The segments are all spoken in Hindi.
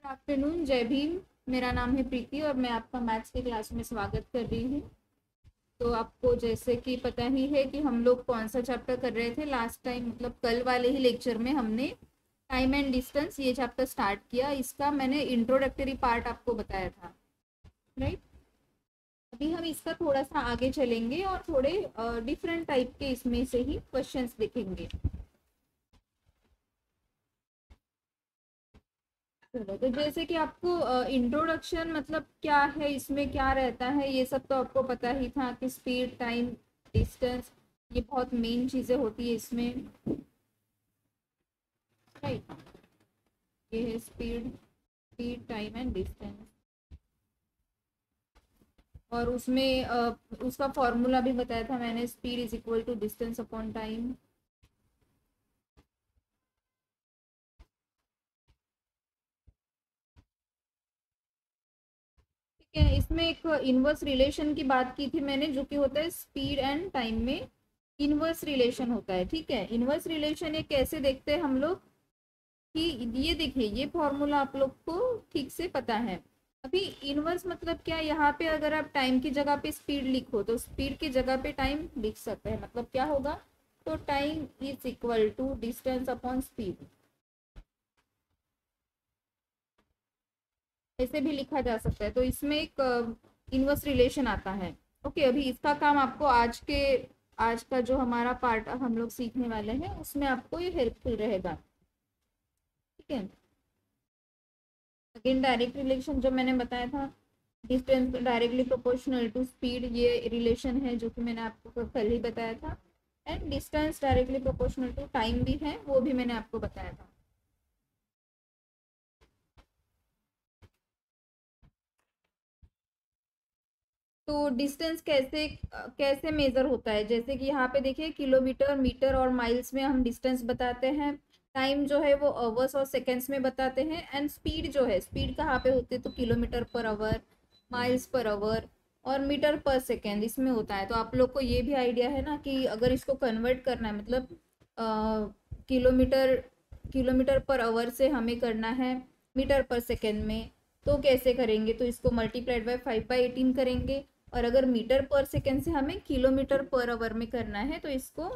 गुड आफ्टरनून जय भीम. मेरा नाम है प्रीति और मैं आपका मैथ्स की क्लास में स्वागत कर रही हूँ। तो आपको जैसे कि पता ही है कि हम लोग कौन सा चैप्टर कर रहे थे लास्ट टाइम मतलब कल वाले ही लेक्चर में हमने टाइम एंड डिस्टेंस ये चैप्टर स्टार्ट किया। इसका मैंने इंट्रोडक्टरी पार्ट आपको बताया था। राइट अभी हम इसका थोड़ा सा आगे चलेंगे और थोड़े डिफरेंट टाइप के इसमें से ही क्वेश्चंस देखेंगे। चलो तो जैसे कि आपको इंट्रोडक्शन मतलब क्या है, इसमें क्या रहता है, ये सब तो आपको पता ही था कि स्पीड टाइम डिस्टेंस ये बहुत मेन चीज़ें होती है इसमें। राइट ये है speed speed time and distance और उसमें उसका फॉर्मूला भी बताया था मैंने speed is equal to distance upon time ठीक है इसमें एक इनवर्स रिलेशन की बात की थी मैंने, जो कि होता है स्पीड एंड टाइम में इनवर्स रिलेशन होता है, ठीक है? इनवर्स रिलेशन ये कैसे देखते हैं हम लोग? कि ये देखिए, ये फॉर्मूला आप लोग को ठीक से पता है। अभी इनवर्स मतलब क्या? यहाँ पे अगर आप टाइम की जगह पे स्पीड लिखो तो स्पीड की जगह पे टाइम लिख सकते हैं। मतलब क्या होगा? तो time is equal to distance upon speed ऐसे भी लिखा जा सकता है। तो इसमें एक इनवर्स रिलेशन आता है। ओके, अभी इसका काम आपको आज के, आज का जो हमारा पार्ट हम लोग सीखने वाले हैं, उसमें आपको ये हेल्पफुल रहेगा। ठीक है? अगेन डायरेक्ट रिलेशन जो मैंने बताया था distance directly proportional to speed ये रिलेशन है जो कि मैंने आपको कल ही बताया था। And distance directly proportional to time भी है, वो भी मैंने आपको बताया था। तो डिस्टेंस कैसे कैसे मेज़र होता है? जैसे कि यहाँ पे देखिए किलोमीटर मीटर और माइल्स में हम डिस्टेंस बताते हैं। टाइम जो है वो अवर्स और सेकेंड्स में बताते हैं एंड स्पीड जो है स्पीड कहाँ पे होती है? तो kilometre per hour miles per hour और मीटर पर सेकेंड इसमें होता है। तो आप लोग को ये भी आइडिया है ना कि अगर इसको कन्वर्ट करना है मतलब किलोमीटर किलोमीटर पर आवर से हमें करना है मीटर पर सेकेंड में तो कैसे करेंगे? तो इसको multiplied by five by eighteen करेंगे। और अगर मीटर पर सेकेंड से हमें किलोमीटर पर आवर में करना है तो इसको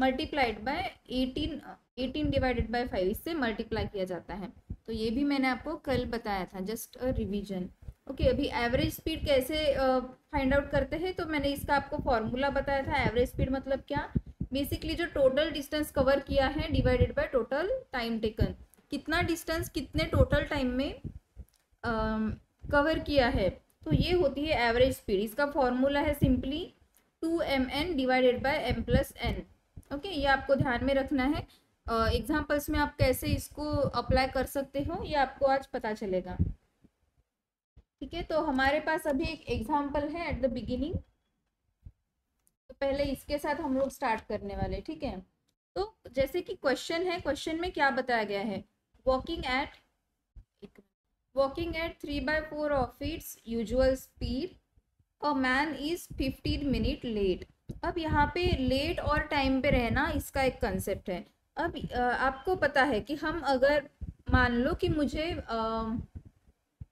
multiplied by eighteen eighteen divided by five इससे मल्टीप्लाई किया जाता है। तो ये भी मैंने आपको कल बताया था जस्ट अ रिविजन ओके अभी एवरेज स्पीड कैसे फाइंड uh, आउट करते हैं तो मैंने इसका आपको फॉर्मूला बताया था। एवरेज स्पीड मतलब क्या? बेसिकली जो टोटल डिस्टेंस कवर किया है divided by total time taken कितना डिस्टेंस कितने टोटल टाइम में कवर uh, किया है? तो ये होती है एवरेज स्पीड इसका फॉर्मूला है simply two M N divided by M plus N okay ये आपको ध्यान में रखना है। एग्जाम्पल्स में आप कैसे इसको अप्लाई कर सकते हो, ये आपको आज पता चलेगा। ठीक है तो हमारे पास अभी एक एग्ज़ाम्पल है एट द बिगिनिंग तो पहले इसके साथ हम लोग स्टार्ट करने वाले, ठीक है? तो जैसे कि क्वेश्चन है क्वेश्चन में क्या बताया गया है? Walking at walking at 3 by 4 of its usual speed, a man is 15 minute late. अब यहाँ पे लेट और टाइम पे रहना इसका एक कंसेप्ट है। अब आपको पता है कि हम अगर मान लो कि मुझे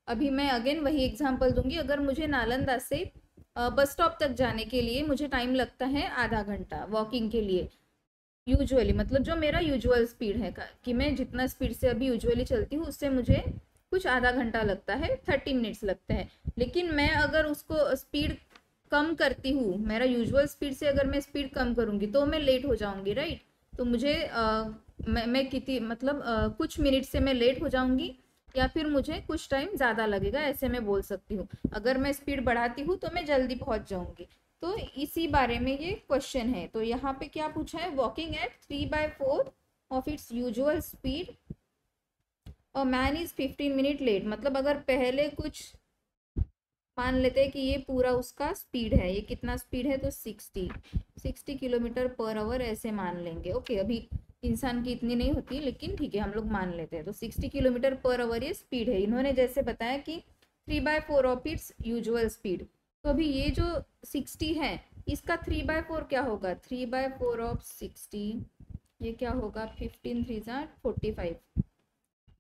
अभी मैं अगेन वही एग्जांपल दूँगी, अगर मुझे नालंदा से बस स्टॉप तक जाने के लिए मुझे टाइम लगता है आधा घंटा वॉकिंग के लिए यूजुअली मतलब जो मेरा यूजुअल स्पीड है, कि मैं जितना स्पीड से अभी यूजुअली चलती हूँ, उससे मुझे कुछ आधा घंटा लगता है थर्टी मिनट्स लगते हैं। लेकिन मैं अगर उसको स्पीड कम करती हूँ मेरा यूजुअल स्पीड से अगर मैं स्पीड कम करूँगी तो मैं लेट हो जाऊँगी राइट तो मुझे आ, मैं मैं कितनी मतलब आ, कुछ मिनट से मैं लेट हो जाऊँगी या फिर मुझे कुछ टाइम ज़्यादा लगेगा ऐसे मैं बोल सकती हूँ। अगर मैं स्पीड बढ़ाती हूँ तो मैं जल्दी पहुँच जाऊँगी। तो इसी बारे में ये क्वेश्चन है। तो यहाँ पे क्या पूछा है? Walking at three by four of its usual speed और man is fifteen minute late मतलब अगर पहले कुछ मान लेते हैं कि ये पूरा उसका स्पीड है, ये कितना स्पीड है तो sixty sixty kilometre per hour ऐसे मान लेंगे। ओके अभी इंसान की इतनी नहीं होती, लेकिन ठीक है, हम लोग मान लेते हैं। तो सिक्सटी किलोमीटर पर आवर ये स्पीड है। इन्होंने जैसे बताया कि three by four of its usual speed तो अभी ये जो सिक्सटी है, इसका थ्री बाय फोर क्या होगा? Three by four of sixty ये क्या होगा? फिफ्टीन थ्री ज़ा फोर्टी फाइव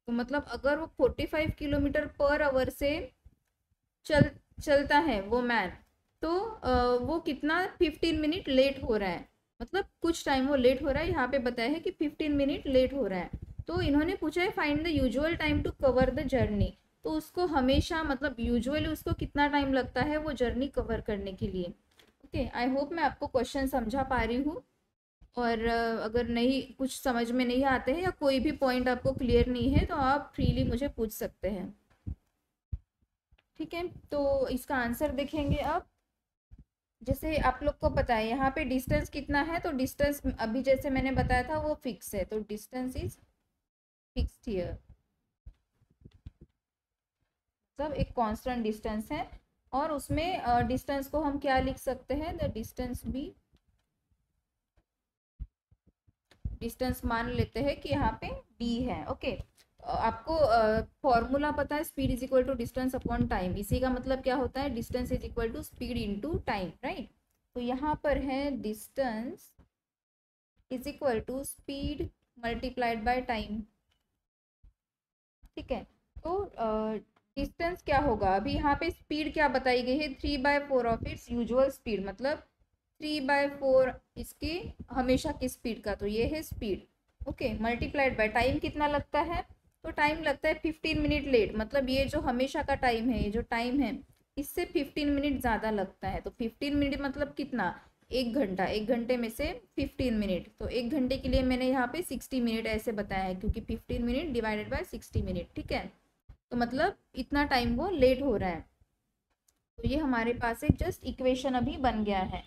तो मतलब अगर वो forty five kilometre per hour से चल, चलता है वो मैन तो वो कितना फिफ्टीन मिनट लेट हो रहा है? मतलब कुछ टाइम वो लेट हो रहा है। यहाँ पे बताया है कि फिफ्टीन मिनट लेट हो रहा है। तो इन्होंने पूछा है find the usual time to cover the journey तो उसको हमेशा मतलब यूजुअली उसको कितना टाइम लगता है वो जर्नी कवर करने के लिए। ओके आई होप मैं आपको क्वेश्चन समझा पा रही हूँ। और अगर नहीं, कुछ समझ में नहीं आते हैं या कोई भी पॉइंट आपको क्लियर नहीं है तो आप फ्रीली मुझे पूछ सकते हैं। ठीक है? तो इसका आंसर देखेंगे अब जैसे आप लोग को पता है, यहाँ पे डिस्टेंस कितना है तो डिस्टेंस अभी जैसे मैंने बताया था, वो फिक्स है। तो डिस्टेंस इज़ फिक्स्ड हियर मतलब एक कांस्टेंट डिस्टेंस है और उसमें डिस्टेंस को हम क्या लिख सकते हैं? द डिस्टेंस भी डिस्टेंस मान लेते हैं कि यहाँ पे डी है ओके आपको फॉर्मूला पता है speed is equal to distance upon time इसी का मतलब क्या होता है? Distance is equal to speed into time right तो यहाँ पर है distance is equal to speed multiplied by time ठीक है? तो डिस्टेंस uh, क्या होगा? अभी यहाँ पे स्पीड क्या बताई गई है? Three by four of its usual speed मतलब थ्री बाय फोर इसकी हमेशा की स्पीड का? तो ये है speed okay multiplied by time कितना लगता है? तो टाइम लगता है फिफ्टीन मिनट लेट मतलब ये जो हमेशा का टाइम है, ये जो टाइम है, इससे फिफ्टीन मिनट ज़्यादा लगता है। तो फिफ्टीन मिनट मतलब कितना? एक घंटा, एक घंटे में से फिफ्टीन मिनट तो एक घंटे के लिए मैंने यहाँ पे सिक्सटी मिनट ऐसे बताया है, क्योंकि fifteen minute divided by sixty minute ठीक है? तो मतलब इतना टाइम वो लेट हो रहा है। तो ये हमारे पास एक जस्ट इक्वेशन अभी बन गया है।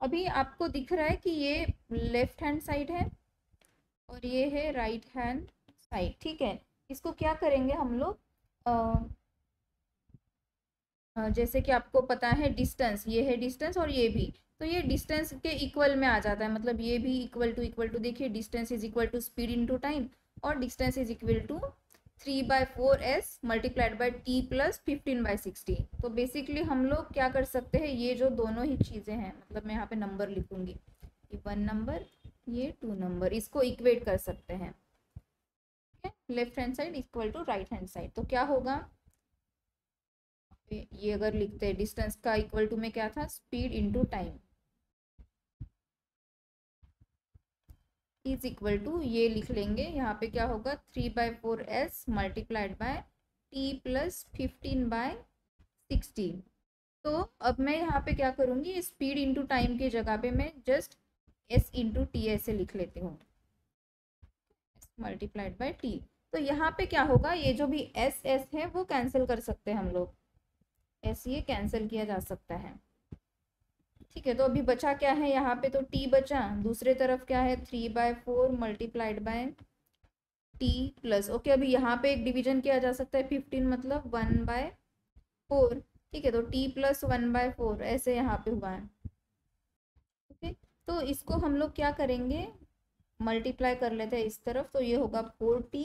अभी आपको दिख रहा है कि ये लेफ़्ट हैंड साइड है और ये है राइट हैंड साइड ठीक है? इसको क्या करेंगे हम लोग? जैसे कि आपको पता है डिस्टेंस ये है डिस्टेंस और ये भी। तो ये डिस्टेंस के इक्वल में आ जाता है मतलब ये भी इक्वल टू इक्वल टू देखिए distance is equal to speed into time और distance is equal to three by four S multiplied by T plus fifteen by sixteen तो बेसिकली हम लोग क्या कर सकते हैं, ये जो दोनों ही चीज़ें हैं मतलब मैं यहाँ पे नंबर लिखूँगी ये वन नंबर ये टू नंबर इसको इक्वेट कर सकते हैं। Left hand side equal to right hand side तो क्या होगा? ये अगर लिखते हैं डिस्टेंस का इक्वल टू में क्या था? Speed into time is equal to ये लिख लेंगे, यहाँ पे क्या होगा? Three by four S multiplied by T plus fifteen by sixteen तो अब मैं यहाँ पे क्या करूँगी? स्पीड इंटू टाइम की जगह पे मैं जस्ट एस इंटू टी ऐसे लिख लेती हूँ। मल्टीप्लाइड बाय टी तो यहाँ पे क्या होगा? ये जो भी एस एस है, वो कैंसिल कर सकते हैं हम लोग। एस ये कैंसिल किया जा सकता है। ठीक है तो अभी बचा क्या है? यहाँ पे तो टी बचा, दूसरे तरफ़ क्या है? Three by four multiplied by T plus okay अभी यहाँ पे एक डिवीज़न किया जा सकता है फिफ्टीन मतलब वन बाय फोर ठीक है तो T plus one by four ऐसे यहाँ पे हुआ है ओके तो इसको हम लोग क्या करेंगे? मल्टीप्लाई कर लेते हैं इस तरफ़ तो ये होगा four T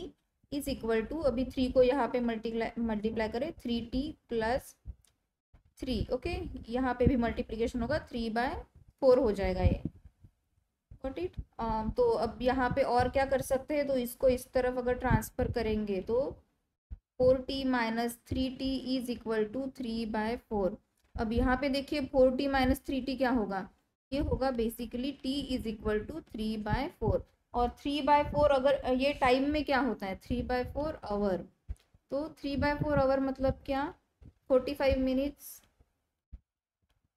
is equal to अभी थ्री को यहाँ पे मल्टीप्लाई मल्टीप्लाई करें three T plus three okay यहाँ पे भी मल्टीप्लीकेशन होगा थ्री बाय फोर हो जाएगा ये। गॉट इट तो अब यहाँ पे और क्या कर सकते हैं? तो इसको इस तरफ़ अगर ट्रांसफ़र करेंगे तो four T minus three T is equal to three by four अब यहाँ पे देखिए four T minus three T क्या होगा? ये होगा basically T is equal to three by four और थ्री बाय फोर अगर, ये टाइम में क्या होता है? थ्री बाय फोर आवर तो थ्री बाय फोर आवर मतलब क्या? फोर्टी फाइव मिनट्स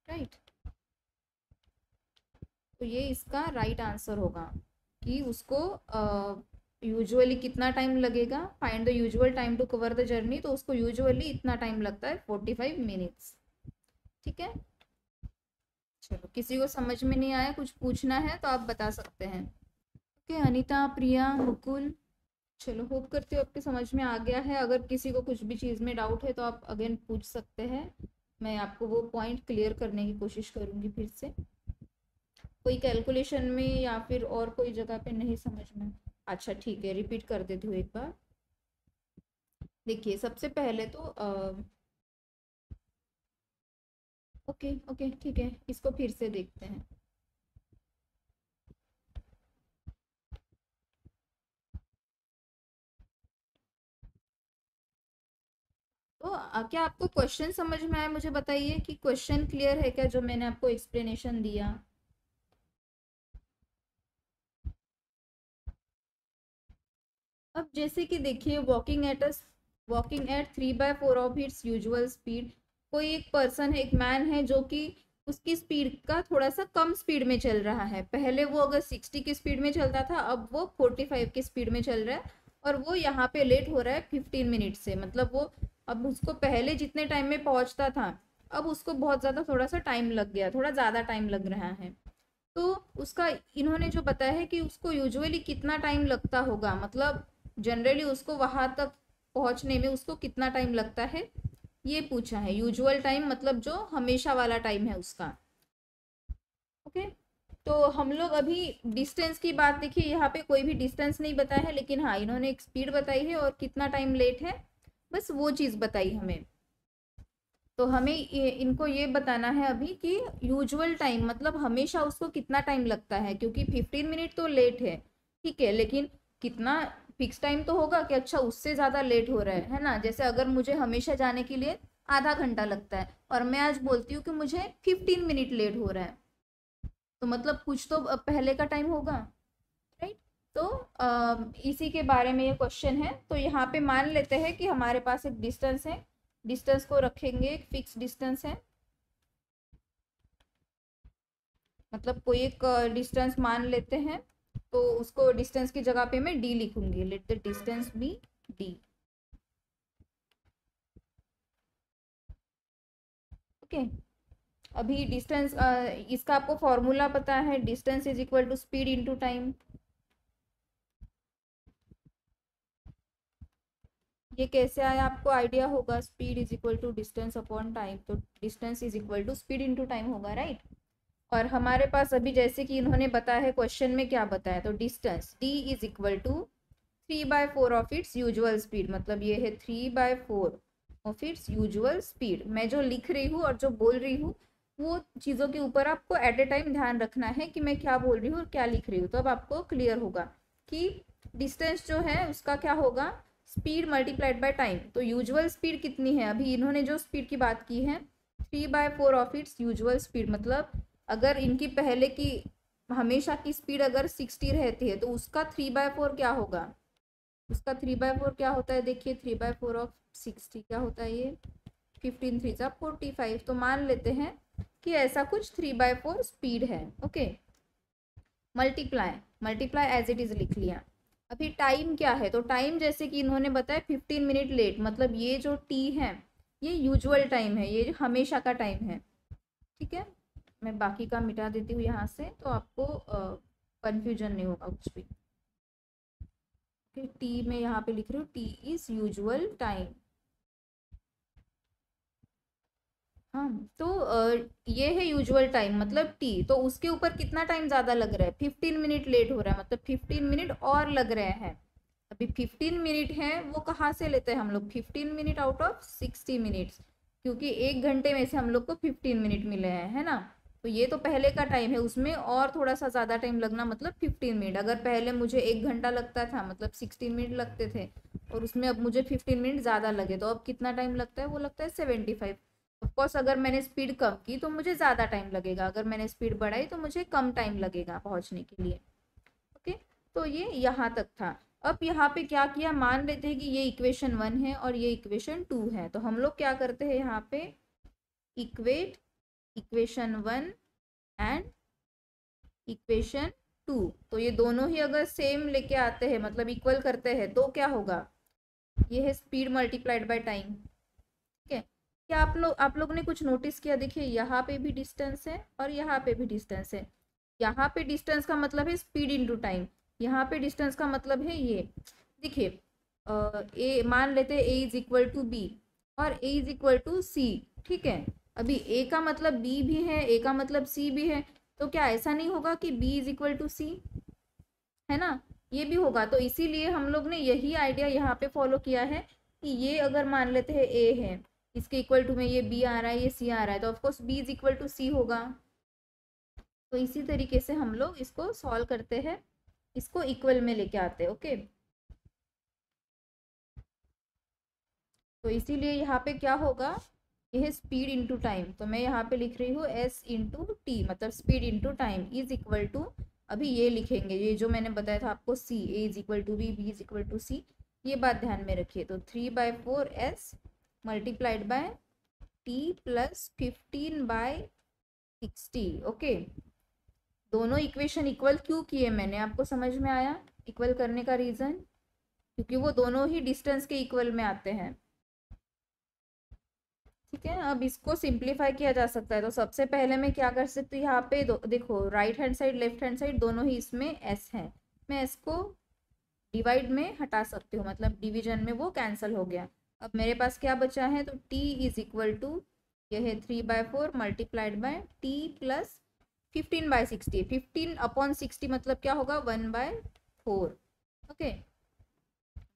राइट तो ये इसका राइट आंसर होगा कि उसको यूजुअली uh, कितना टाइम लगेगा? Find the usual time to cover the journey तो उसको यूजुअली इतना टाइम लगता है फोर्टी फाइव मिनट्स ठीक है? चलो किसी को समझ में नहीं आया कुछ पूछना है तो आप बता सकते हैं। ओके अनीता प्रिया मुकुल। चलो होप करते हो आपके समझ में आ गया है। अगर किसी को कुछ भी चीज़ में डाउट है तो आप अगेन पूछ सकते हैं। मैं आपको वो पॉइंट क्लियर करने की कोशिश करूँगी फिर से। कोई कैलकुलेशन में या फिर और कोई जगह पे नहीं समझ में अच्छा ठीक है रिपीट कर देती हूँ एक बार। देखिए सबसे पहले तो आ, ओके ओके ठीक है इसको फिर से देखते हैं। तो क्या आपको क्वेश्चन समझ में आया? मुझे बताइए कि क्वेश्चन क्लियर है क्या जो मैंने आपको एक्सप्लेनेशन दिया? अब जैसे कि देखिए walking at a walking at three by four of its usual speed कोई एक पर्सन है एक मैन है जो कि उसकी स्पीड का थोड़ा सा कम स्पीड में चल रहा है। पहले वो अगर सिक्सटी की स्पीड में चलता था, अब वो फोर्टी फाइव की स्पीड में चल रहा है और वो यहाँ पे लेट हो रहा है फिफ्टीन मिनट से। मतलब वो अब उसको पहले जितने टाइम में पहुँचता था, अब उसको बहुत ज़्यादा थोड़ा सा टाइम लग गया, थोड़ा ज़्यादा टाइम लग रहा है। तो उसका, इन्होंने जो बताया है कि उसको यूजुअली कितना टाइम लगता होगा मतलब जनरली उसको वहाँ तक पहुँचने में उसको कितना टाइम लगता है? ये पूछा है। यूजुअल टाइम मतलब जो हमेशा वाला टाइम है उसका। ओके? तो हम लोग अभी डिस्टेंस की बात देखिए, यहाँ पे कोई भी डिस्टेंस नहीं बताया है, लेकिन हाँ इन्होंने एक स्पीड बताई है और कितना टाइम लेट है? बस वो चीज़ बताई हमें। तो हमें ये, इनको ये बताना है अभी कि यूजुअल टाइम मतलब हमेशा उसको कितना टाइम लगता है? क्योंकि फिफ्टीन मिनट तो लेट है ठीक है लेकिन कितना फिक्स टाइम तो होगा कि अच्छा उससे ज़्यादा लेट हो रहा है है ना? जैसे अगर मुझे हमेशा जाने के लिए आधा घंटा लगता है और मैं आज बोलती हूँ कि मुझे फिफ्टीन मिनट लेट हो रहा है तो मतलब कुछ तो पहले का टाइम होगा। तो आ, इसी के बारे में ये क्वेश्चन है। तो यहाँ पे मान लेते हैं कि हमारे पास एक डिस्टेंस है। डिस्टेंस को रखेंगे एक फिक्स डिस्टेंस है। मतलब कोई एक डिस्टेंस मान लेते हैं तो उसको डिस्टेंस की जगह पे मैं डी लिखूँगी। Let the distance be D okay अभी डिस्टेंस इसका आपको फॉर्मूला पता है। Distance is equal to speed into time ये कैसे आया आपको आइडिया होगा? Speed is equal to distance upon time तो distance is equal to speed into time होगा राइट और हमारे पास अभी जैसे कि इन्होंने बताया है क्वेश्चन में क्या बताया? तो distance D is equal to three by four of its usual speed मतलब ये है three by four of its usual speed मैं जो लिख रही हूँ और जो बोल रही हूँ, वो चीज़ों के ऊपर आपको एट ए टाइम ध्यान रखना है कि मैं क्या बोल रही हूँ और क्या लिख रही हूँ। तो अब आपको क्लियर होगा कि डिस्टेंस जो है, उसका क्या होगा? Speed multiplied by time. तो यूजुअल स्पीड कितनी है? अभी इन्होंने जो स्पीड की बात की है three by four of its usual speed मतलब अगर इनकी पहले की, हमेशा की स्पीड अगर सिक्सटी रहती है तो उसका थ्री बाय फोर क्या होगा? उसका थ्री बाय फोर क्या होता है? देखिए three by four of sixty क्या होता है ये? फिफ्टीन थ्री सा फोर्टी फाइव तो मान लेते हैं कि ऐसा कुछ थ्री बाय फोर स्पीड है okay multiply multiply as it is लिख लिया। अभी टाइम क्या है? तो टाइम जैसे कि इन्होंने बताया फिफ्टीन मिनट लेट मतलब ये जो टी है, ये यूजुअल टाइम है, ये हमेशा का टाइम है। ठीक है? मैं बाकी का मिटा देती हूँ यहाँ से तो आपको कन्फ्यूज़न नहीं होगा कुछ भी। टी में यहाँ पे लिख रही हूँ टी इज़ यूजुअल टाइम हाँ तो ये है यूजुअल टाइम मतलब टी तो उसके ऊपर कितना टाइम ज़्यादा लग रहा है? फिफ्टीन मिनट लेट हो रहा है मतलब फिफ्टीन मिनट और लग रहे हैं। अभी फिफ्टीन मिनट है, वो कहाँ से लेते हैं हम लोग? Fifteen minute out of sixty minutes क्योंकि एक घंटे में से हम लोग को फिफ्टीन मिनट मिले हैं, है ना? तो ये तो पहले का टाइम है, उसमें और थोड़ा सा ज़्यादा टाइम लगना मतलब फिफ्टीन मिनट अगर पहले मुझे एक घंटा लगता था मतलब सिक्सटीन मिनट लगते थे, और उसमें अब मुझे फिफ्टीन मिनट ज़्यादा लगे तो अब कितना टाइम लगता है? वो लगता है सेवेंटी फाइव ऑफकोर्स अगर मैंने स्पीड कम की तो मुझे ज़्यादा टाइम लगेगा। अगर मैंने स्पीड बढ़ाई तो मुझे कम टाइम लगेगा पहुँचने के लिए। ओके तो ये यहाँ तक था। अब यहाँ पे क्या किया? मान लेते हैं कि ये इक्वेशन वन है और ये इक्वेशन टू है। तो हम लोग क्या करते हैं यहाँ पे? Equate equation one and equation two तो ये दोनों ही अगर सेम लेके आते हैं मतलब इक्वल करते हैं तो क्या होगा? ये है स्पीड मल्टीप्लाइड बाय टाइम क्या आप लोग आप लोगों ने कुछ नोटिस किया? देखिए, यहाँ पे भी डिस्टेंस है और यहाँ पे भी डिस्टेंस है। यहाँ पे डिस्टेंस का मतलब है स्पीड इनटू टाइम यहाँ पे डिस्टेंस का मतलब है ये। देखिए ए मान लेते हैं A is equal to B और A is equal to C ठीक है? अभी ए का मतलब बी भी है ए का मतलब सी भी है तो क्या ऐसा नहीं होगा कि B is equal to C है ना? ये भी होगा। तो इसीलिए हम लोग ने यही आइडिया यहाँ पे फॉलो किया है कि ये अगर मान लेते हैं ए है इसके इक्वल टू में ये बी आ रहा है, ये सी आ रहा है तो of course B is equal to C होगा। तो इसी तरीके से हम लोग इसको सॉल्व करते हैं, इसको इक्वल में लेके आते हैं ओके तो इसीलिए यहाँ पे क्या होगा, यह स्पीड इंटू टाइम तो मैं यहाँ पे लिख रही हूँ एस इंटू टी मतलब speed into time is equal to अभी ये लिखेंगे, ये जो मैंने बताया था आपको C A is equal to B B is equal to C ये बात ध्यान में रखिए तो three by four S multiplied by T plus fifteen by sixty okay दोनों इक्वेशन इक्वल क्यों किए मैंने? आपको समझ में आया? इक्वल करने का रीज़न क्योंकि वो दोनों ही डिस्टेंस के इक्वल में आते हैं। ठीक है, अब इसको सिंप्लीफाई किया जा सकता है। तो सबसे पहले मैं क्या कर सकती हूँ? यहाँ पे देखो right hand side left hand side दोनों ही इसमें एस है। मैं इसको डिवाइड में हटा सकती हूँ। मतलब डिवीज़न में वो कैंसिल हो गया। अब मेरे पास क्या बचा है? तो टी इज़ इक्वल टू ये है three by four multiplied by T plus fifteen by sixty fifteen upon sixty मतलब क्या होगा? वन बाय फोर ओके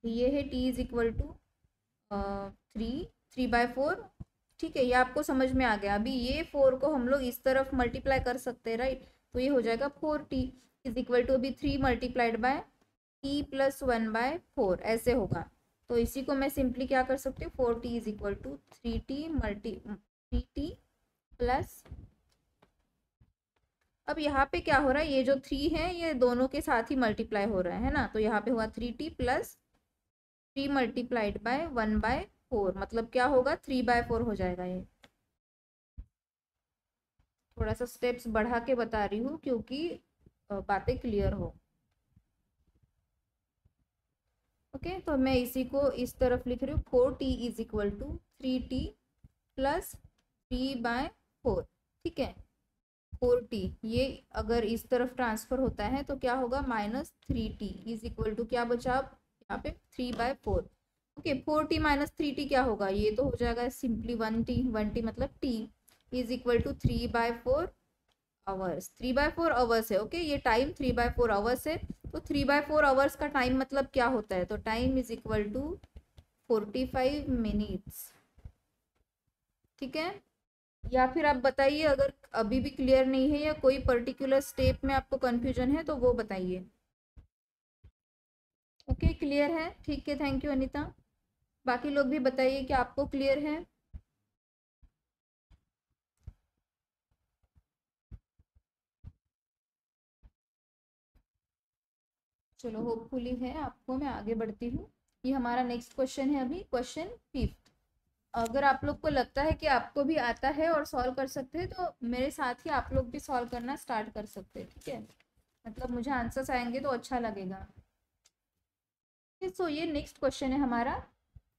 ये है T is equal to three three by four ठीक है, ये आपको समझ में आ गया। अभी ये फोर को हम लोग इस तरफ़ मल्टीप्लाई कर सकते हैं राइट तो ये हो जाएगा four T is equal to अभी three multiplied by T plus one by four ऐसे होगा। तो इसी को मैं सिंपली क्या कर सकती हूँ? Four T is equal to three T multi three T plus अब यहाँ पे क्या हो रहा है? ये जो थ्री है, ये दोनों के साथ ही मल्टीप्लाई हो रहा है ना? तो यहाँ पे हुआ three T plus three multiplied by one by four मतलब क्या होगा? थ्री बाय फोर हो जाएगा ये। थोड़ा सा स्टेप्स बढ़ा के बता रही हूँ, क्योंकि बातें क्लियर हो। ओके तो मैं इसी को इस तरफ़ लिख रही हूँ, four T is equal to three T plus three by four, ठीक है? फोर टी, ये अगर इस तरफ़ ट्रांसफ़र होता है तो क्या होगा? Minus three T is equal to क्या बचा आप यहाँ पे three by four, okay? Four T minus three T क्या होगा? ये तो हो जाएगा simply one T one T मतलब T is equal to three by four hours, three by four hours है, ओके? okay? ये time three by four hours है तो थ्री बाय फोर आवर्स का टाइम मतलब क्या होता है? तो time is equal to forty five minutes ठीक है? या फिर आप बताइए, अगर अभी भी क्लियर नहीं है या कोई पर्टिकुलर स्टेप में आपको कंफ्यूजन है तो वो बताइए। ओके क्लियर है? ठीक है थैंक यू अनिता बाकी लोग भी बताइए कि आपको क्लियर है? चलो होपफुली है, आपको मैं आगे बढ़ती हूँ। ये हमारा नेक्स्ट क्वेश्चन है अभी क्वेश्चन फिफ्थ अगर आप लोग को लगता है कि आपको भी आता है और सॉल्व कर सकते हैं तो मेरे साथ ही आप लोग भी सॉल्व करना स्टार्ट कर सकते हैं, ठीक है? मतलब मुझे आंसर्स आएँगे तो अच्छा लगेगा। सो ये नेक्स्ट क्वेश्चन है हमारा।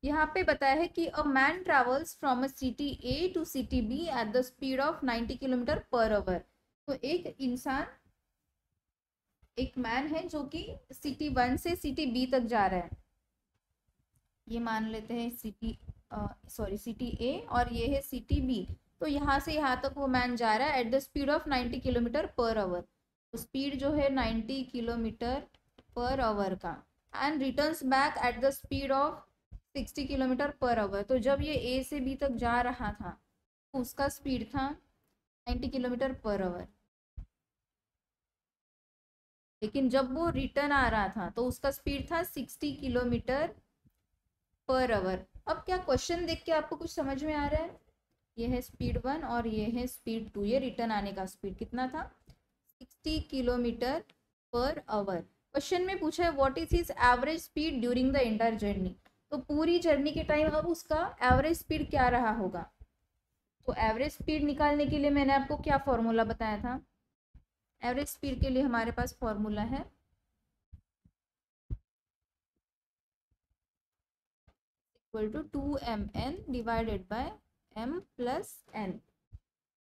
यहाँ पे बताया है कि a man travels from a city A to city B at the speed of 90 kilometre per hour तो एक इंसान एक मैन है जो कि सिटी वन से सिटी बी तक जा रहा है। ये मान लेते हैं सिटी सॉरी सिटी ए और ये है सिटी बी तो यहाँ से यहाँ तक वो मैन जा रहा है at the speed of 90 kilometre per hour तो स्पीड जो है 90 किलोमीटर पर आवर का। And returns back at the speed of sixty kilometre per hour तो जब ये ए से बी तक जा रहा था तो उसका स्पीड था नाइन्टी किलोमीटर पर आवर लेकिन जब वो रिटर्न आ रहा था तो उसका स्पीड था सिक्सटी किलोमीटर पर आवर अब क्या क्वेश्चन देख के आपको कुछ समझ में आ रहा है? ये है स्पीड वन और ये है स्पीड टू ये रिटर्न आने का स्पीड कितना था? Sixty kilometre per hour question में पूछा है what is his average speed during the entire journey तो पूरी जर्नी के टाइम अब उसका एवरेज स्पीड क्या रहा होगा? तो एवरेज स्पीड निकालने के लिए मैंने आपको क्या फॉर्मूला बताया था? एवरेज स्पीड के लिए हमारे पास फॉर्मूला है। Equal to two M N divided by M plus N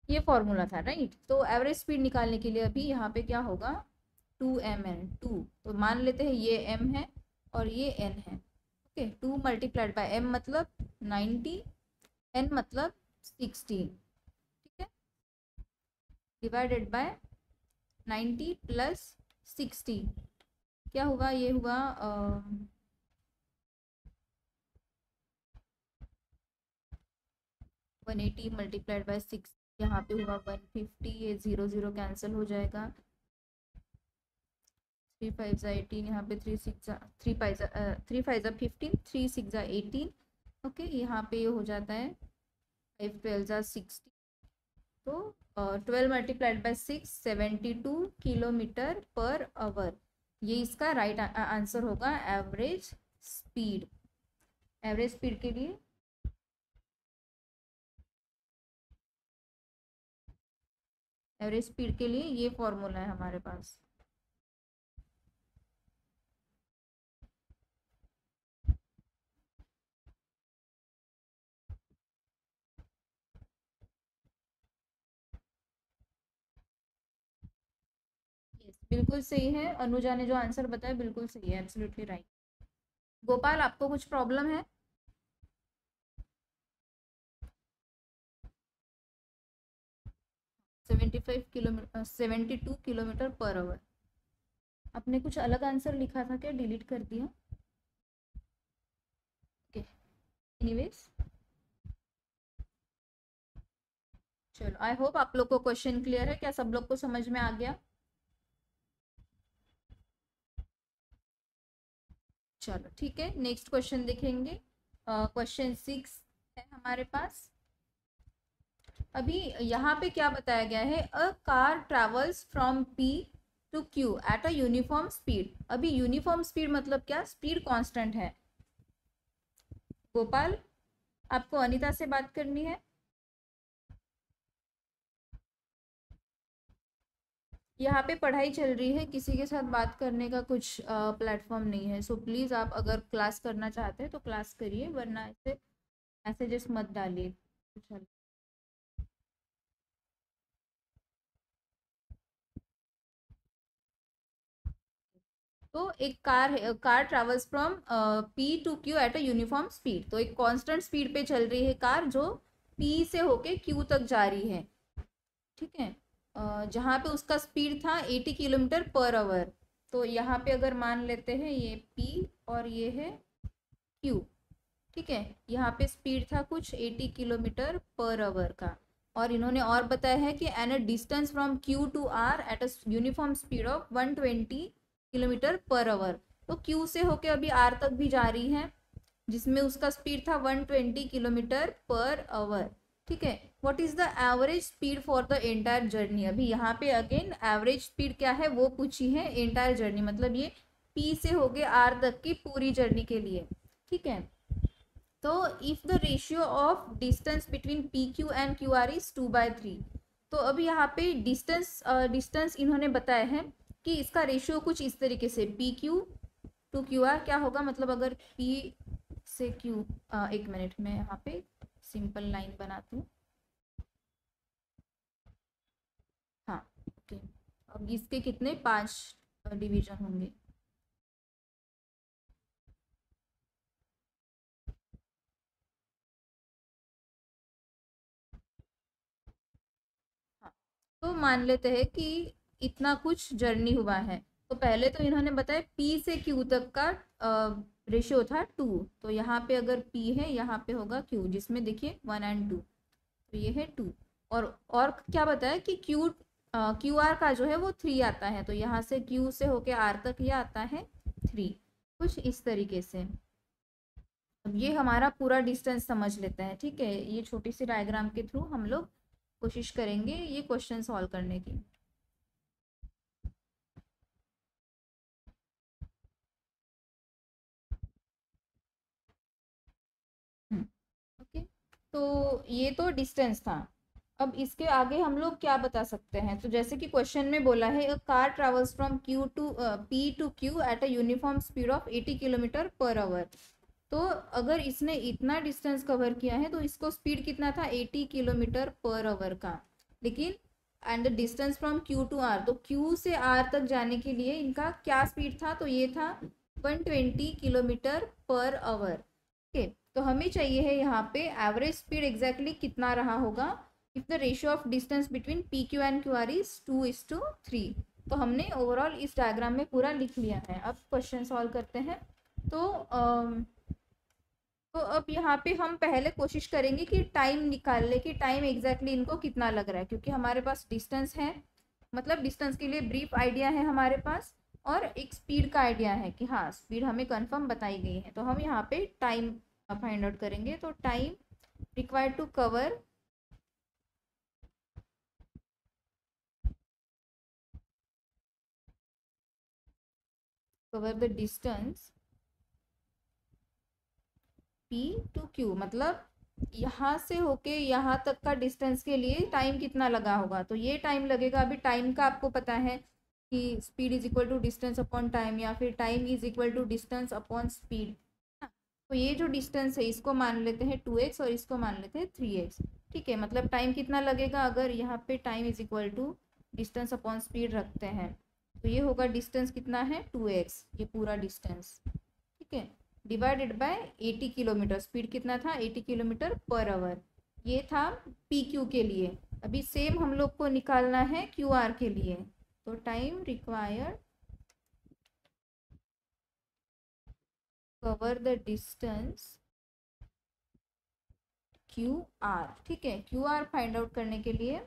ये फॉर्मूला था राइट तो एवरेज स्पीड निकालने के लिए अभी यहाँ पे क्या होगा? टू एम एन टू तो मान लेते हैं ये एम है और ये एन है। Okay two multiplied by M मतलब नाइन्टी एन मतलब सिक्सटीन ठीक है? Divided by ninety plus sixty. क्या हुआ? ये हुआ one eighty multiplied by six. यहाँ पे हुआ वन फिफ्टी, ये ज़ीरो ज़ीरो कैंसिल हो जाएगा। थ्री फाइव ज़ा एटीन, यहाँ पे three six three five three five ज़ा फिफ्टीन, थ्री सिक्स ज़ा एटीन। ओके, यहाँ पे ये हो जाता है फाइव ट्वेल्व ज़ा सिक्सटी। तो twelve multiplied by six seventy two kilometre per hour ये इसका राइट आंसर होगा एवरेज स्पीड एवरेज स्पीड के लिए? एवरेज स्पीड के लिए ये फॉर्मूला है हमारे पास। बिल्कुल सही है, अनुजा ने जो आंसर बताया बिल्कुल सही है एब्सोल्युटली राइट गोपाल, आपको कुछ प्रॉब्लम है? Seventy five kilometre seventy two kilometre per hour आपने कुछ अलग आंसर लिखा था क्या? डिलीट कर दिया. ओके एनीवेज चलो आई होप आप लोग को क्वेश्चन क्लियर है, क्या सब लोग को समझ में आ गया? चलो ठीक है? नेक्स्ट क्वेश्चन देखेंगे। क्वेश्चन uh, सिक्स है हमारे पास। अभी यहाँ पे क्या बताया गया है? A car travels from P to Q at a uniform speed अभी यूनिफॉर्म स्पीड मतलब क्या? स्पीड कांस्टेंट है। गोपाल आपको अनिता से बात करनी है? यहाँ पे पढ़ाई चल रही है, किसी के साथ बात करने का कुछ प्लेटफॉर्म नहीं है। सो प्लीज़ आप अगर क्लास करना चाहते हैं तो क्लास करिए, वरना ऐसे मैसेजेस मत डालिए। तो एक कार है, car travels from P to Q at a uniform speed तो एक कांस्टेंट स्पीड पे चल रही है कार, जो पी से होके क्यू तक जा रही है। ठीक है? जहाँ पे उसका स्पीड था 80 किलोमीटर पर आवर तो यहाँ पे अगर मान लेते हैं ये पी और ये है क्यू ठीक है? यहाँ पे स्पीड था कुछ 80 किलोमीटर पर आवर का। और इन्होंने और बताया है कि and a distance from Q to R at a uniform speed of 120 kilometre per hour तो क्यू से होके अभी आर तक भी जा रही है, जिसमें उसका स्पीड था 120 किलोमीटर पर आवर ठीक है? What is the average speed for the entire journey अभी यहाँ पे अगेन एवरेज स्पीड क्या है? वो पूछी है एंटायर जर्नी मतलब ये पी से हो गए आर तक की पूरी जर्नी के लिए। ठीक है? तो if the ratio of distance between P Q and Q R is two by three तो अभी यहाँ पे डिस्टेंस डिस्टेंस uh, इन्होंने बताया है कि इसका रेशियो कुछ इस तरीके से P Q to Q R क्या होगा? मतलब अगर पी से क्यू uh, एक मिनट में यहाँ पे सिंपल लाइन बनाती हूँ। हाँ ओके। अब इसके कितने? पाँच डिवीज़न होंगे। हाँ तो मान लेते हैं कि इतना कुछ जर्नी हुआ है। तो पहले तो इन्होंने बताया पी से क्यू तक का रेशियो था टू तो यहाँ पे अगर पी है, यहाँ पे होगा क्यू जिसमें देखिए वन एंड टू तो ये है टू और और क्या बताया कि क्यू क्यू आर का जो है वो थ्री आता है. तो यहाँ से क्यू से होके आर तक ये आता है थ्री कुछ इस तरीके से. अब ये हमारा पूरा डिस्टेंस समझ लेते हैं, ठीक है? ये छोटी सी डायग्राम के थ्रू हम लोग कोशिश करेंगे ये क्वेश्चन सॉल्व करने की. तो ये तो डिस्टेंस था। अब इसके आगे हम लोग क्या बता सकते हैं? तो जैसे कि क्वेश्चन में बोला है a car travels from Q to P to Q at a uniform speed of 80 kilometre per hour तो अगर इसने इतना डिस्टेंस कवर किया है तो इसको स्पीड कितना था? 80 किलोमीटर पर आवर का। लेकिन and the distance from Q to R तो क्यू से आर तक जाने के लिए इनका क्या स्पीड था? तो ये था 120 किलोमीटर पर आवर ठीक है? तो हमें चाहिए है यहाँ पे एवरेज स्पीड एग्जैक्टली कितना रहा होगा? If the ratio of distance between P Q and Q R is two is two three तो हमने ओवरऑल इस डायग्राम में पूरा लिख लिया है। अब क्वेश्चन सॉल्व करते हैं। तो um, तो अब यहाँ पे हम पहले कोशिश करेंगे कि टाइम निकाल ले कि टाइम एग्जैक्टली इनको कितना लग रहा है। क्योंकि हमारे पास डिस्टेंस है। मतलब डिस्टेंस के लिए ब्रीफ आइडिया है हमारे पास और एक स्पीड का आइडिया है कि हाँ स्पीड हमें कंफर्म बताई गई है। तो हम यहाँ पे टाइम फाइंड आउट करेंगे। तो time required to cover cover the distance P to Q मतलब यहाँ से होके यहाँ तक का डिस्टेंस के लिए टाइम कितना लगा होगा। तो ये टाइम लगेगा। अभी टाइम का आपको पता है कि speed is equal to distance upon time या फिर time is equal to distance upon speed तो ये जो डिस्टेंस है, इसको मान लेते हैं टू एक्स और इसको मान लेते हैं थ्री एक्स ठीक है? मतलब टाइम कितना लगेगा अगर यहाँ पे time is equal to distance upon speed रखते हैं? तो ये होगा डिस्टेंस कितना है? टू एक्स ये पूरा डिस्टेंस ठीक है? डिवाइडेड बाय 80 किलोमीटर स्पीड कितना था? 80 किलोमीटर पर आवर ये था पी क्यू के लिए। अभी सेम हम लोग को निकालना है क्यू आर के लिए। तो time required cover the distance Q R ठीक है? क्यू आर फाइंड आउट करने के लिए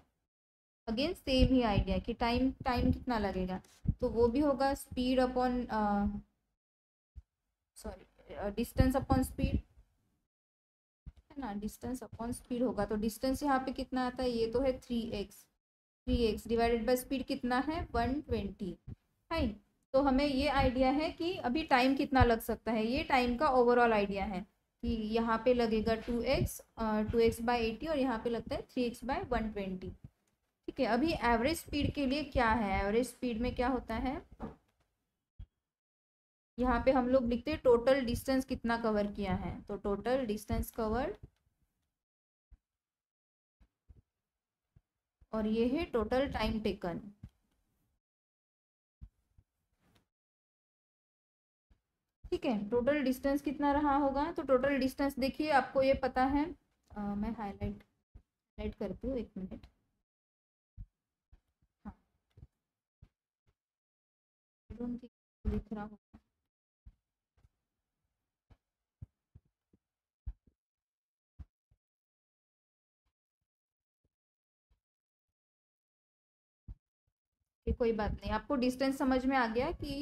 अगेन सेम ही आइडिया कि टाइम टाइम कितना लगेगा। तो वो भी होगा speed upon sorry distance upon speed है ना? डिस्टेंस अपॉन स्पीड होगा। तो डिस्टेंस यहाँ पे कितना आता है? ये तो है three X three X divided by speed कितना है? वन ट्वेंटी है तो हमें ये आइडिया है कि अभी टाइम कितना लग सकता है? ये टाइम का ओवरऑल आइडिया है कि यहाँ पे लगेगा two X two X by eighty और यहाँ पे लगता है three X by one twenty. ठीक है, अभी एवरेज स्पीड के लिए क्या है? एवरेज स्पीड में क्या होता है? यहाँ पे हम लोग लिखते हैं टोटल डिस्टेंस कितना कवर किया है? तो टोटल डिस्टेंस कवर्ड और ये है टोटल टाइम टेकन ठीक है टोटल डिस्टेंस कितना रहा होगा? तो टोटल डिस्टेंस देखिए आपको ये पता है। आ, मैं हाईलाइट हाईलाइट करती हूँ एक मिनट हाँ। दिख रहा होगा। कोई बात नहीं आपको डिस्टेंस समझ में आ गया कि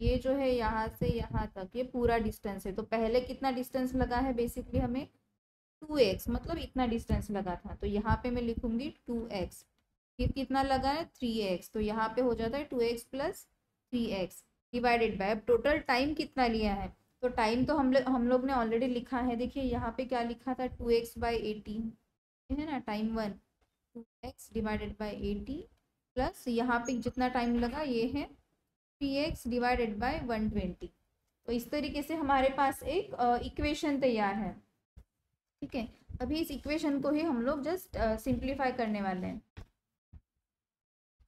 ये जो है यहाँ से यहाँ तक, ये पूरा डिस्टेंस है। तो पहले कितना डिस्टेंस लगा है बेसिकली हमें? टू एक्स मतलब इतना डिस्टेंस लगा था। तो यहाँ पे मैं लिखूँगी टू एक्स फिर कितना लगा है? थ्री एक्स तो यहाँ पे हो जाता है two X plus three X divided by अब टोटल टाइम कितना लिया है? तो टाइम तो हम लोग हम लोग ने ऑलरेडी लिखा है। देखिए यहाँ पे क्या लिखा था? टू एक्स बाई एटी है ना time one two X divided by eighty plus यहाँ पे जितना टाइम लगा, ये है three X divided by one twenty तो इस तरीके से हमारे पास एक इक्वेशन तैयार है। ठीक है? अभी इस इक्वेशन को ही हम लोग जस्ट सिंप्लीफाई करने वाले हैं।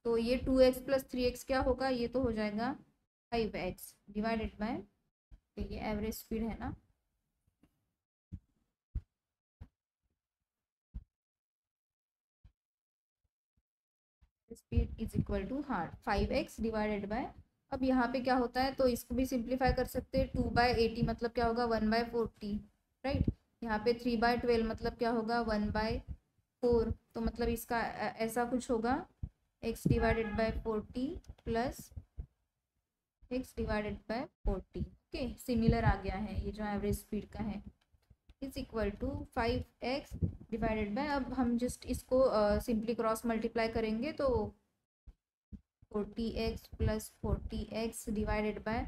तो ये two X plus three X क्या होगा? ये तो हो जाएगा फाइव एक्स डिवाइडेड बाय ये एवरेज स्पीड है ना? Speed is equal to heart five X divided by अब यहाँ पे क्या होता है तो इसको भी सिंप्लीफाई कर सकते हैं टू बाय एटी मतलब क्या होगा वन बाय फोर्टी राइट यहाँ पे थ्री बाय ट्वेल्व मतलब क्या होगा वन बाय फोर तो मतलब इसका ऐसा कुछ होगा X divided by forty plus X divided by forty okay similar आ गया है, ये जो एवरेज स्पीड का है। Is equal to five X divided by अब हम जस्ट इसको सिंपली क्रॉस मल्टीप्लाई करेंगे तो forty X plus forty X divided by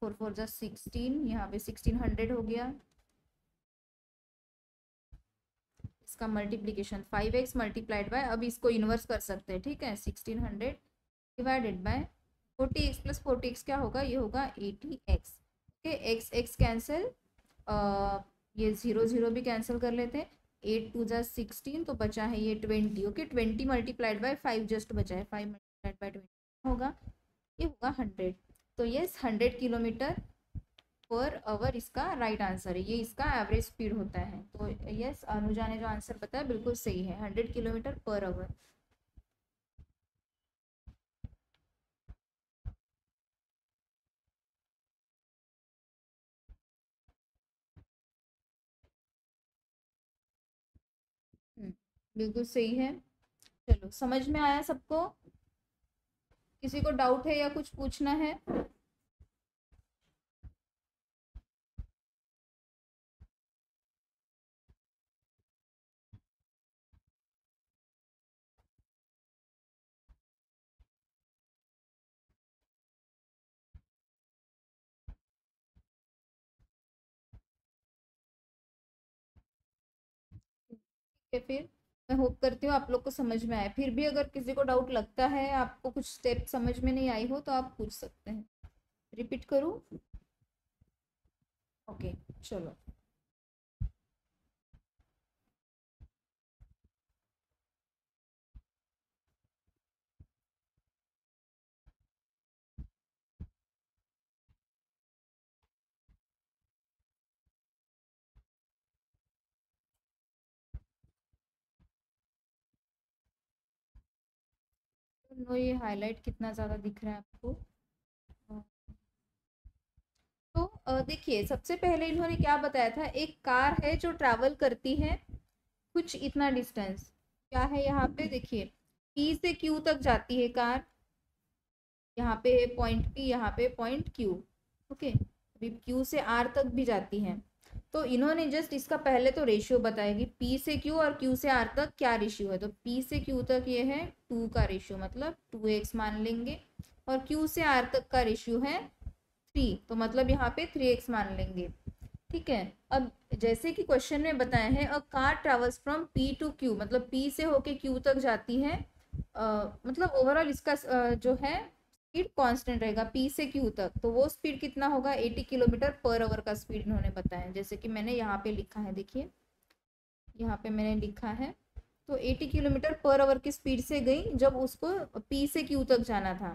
four four just sixteen, यहाँ पे सिक्सटीन हंड्रेड हो गया। इसका multiplication five X multiplied by अब इसको इन्वर्स कर सकते हैं, ठीक है? Sixteen hundred divided by forty X plus forty X क्या होगा? ये होगा eighty X okay X X cancel ये ज़ीरो ज़ीरो भी कैंसिल कर लेते हैं। एट टू जा सिक्सटीन तो बचा है ये twenty, okay? Twenty multiplied by five just बचा है। फाइव मल्टीप्लाइड बाय ट्वेंटी होगा? ये होगा हंड्रेड तो ये हंड्रेड किलोमीटर पर आवर इसका राइट आंसर है। ये इसका एवरेज स्पीड होता है। तो यस अनुजा ने जो आंसर बताया, बिल्कुल सही है। हंड्रेड किलोमीटर पर आवर बिल्कुल सही है। चलो, समझ में आया सबको? किसी को डाउट है या कुछ पूछना है फिर? मैं होप करती हूँ आप लोग को समझ में आए। फिर भी अगर किसी को डाउट लगता है, आपको कुछ स्टेप समझ में नहीं आई हो तो आप पूछ सकते हैं। रिपीट करूँ? ओके चलो। नो ये हाईलाइट कितना ज़्यादा दिख रहा है आपको। तो देखिए, सबसे पहले इन्होंने क्या बताया था? एक कार है जो ट्रैवल करती है कुछ इतना डिस्टेंस क्या है यहाँ पे? देखिए पी से क्यू तक जाती है कार। यहाँ पे पॉइंट पी यहाँ पे पॉइंट क्यू ओके अभी क्यू से आर तक भी जाती है। तो इन्होंने जस्ट इसका पहले तो रेशियो बताया कि पी से क्यू और क्यू से आर तक क्या रेशियो है? तो पी से क्यू तक ये है टू का रेशियो मतलब टू एक्स मान लेंगे और क्यू से आर तक का रेशियो है थ्री तो मतलब यहाँ पे थ्री एक्स मान लेंगे। ठीक है? अब जैसे कि क्वेश्चन में बताया है a car travels from P to Q मतलब पी से होके क्यू तक जाती है आ, मतलब ओवरऑल इसका आ, जो है स्पीड कांस्टेंट रहेगा पी से क्यू तक तो वो स्पीड कितना होगा? 80 किलोमीटर पर आवर का स्पीड इन्होंने बताया। जैसे कि मैंने यहाँ पे लिखा है, देखिए। यहाँ पे मैंने लिखा है। तो 80 किलोमीटर पर आवर की स्पीड से गई, जब उसको पी से क्यू तक जाना था।